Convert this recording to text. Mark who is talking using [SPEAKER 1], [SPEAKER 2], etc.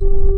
[SPEAKER 1] you